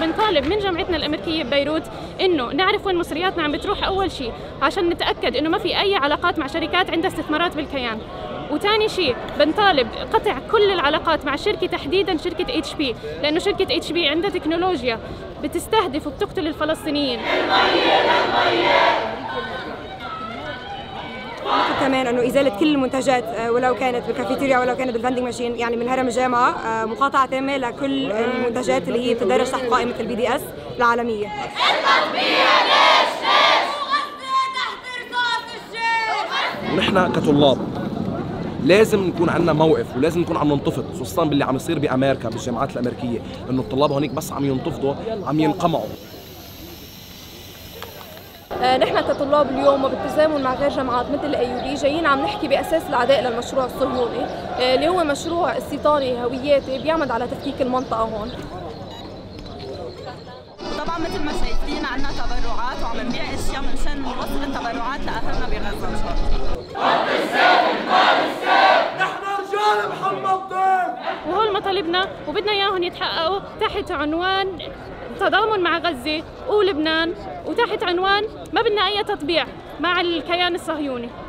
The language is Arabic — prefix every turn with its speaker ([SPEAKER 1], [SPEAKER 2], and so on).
[SPEAKER 1] بنطالب من جامعتنا الأمريكية ببيروت إنه نعرف وين مصرياتنا عم بتروح أول شيء عشان نتأكد إنه ما في أي علاقات مع شركات عندها استثمارات بالكيان. وثاني شيء بنطالب قطع كل العلاقات مع شركة تحديدا شركة اتش بي لأنه شركة اتش بي عندها تكنولوجيا بتستهدف وبتقتل الفلسطينيين.
[SPEAKER 2] كمان إنه إزالة كل المنتجات آه، ولو كانت بالكافيتيريا ولو كانت بال vending machine يعني من حرم الجامعة آه، مقاطعة تامة لكل المنتجات اللي هي بتدرج تحت قائمة ال BDS العالمية.
[SPEAKER 3] ونحن كطلاب لازم نكون عندنا موقف ولازم نكون عم ننتفض خصوصا باللي عم يصير بأمريكا بالجامعات الأمريكية إنه الطلاب هونيك بس عم ينتفضوا عم ينقمعوا.
[SPEAKER 4] نحن كطلاب اليوم وبالتزامن مع غير جامعات مثل الايوبي جايين عم نحكي بأساس العداء للمشروع الصهيوني آه، اللي هو مشروع استيطاني هوياتي بيعمد على تفكيك المنطقة هون.
[SPEAKER 5] طبعا مثل ما شايفين عندنا تبرعات وعم نبيع أشياء منشان نوصل التبرعات لأهلنا بغزة إن شاء الله.
[SPEAKER 1] وهول مطالبنا وبدنا إياهم يتحققوا تحت عنوان تضامن مع غزة ولبنان وتحت عنوان ما بدنا أي تطبيع مع الكيان الصهيوني.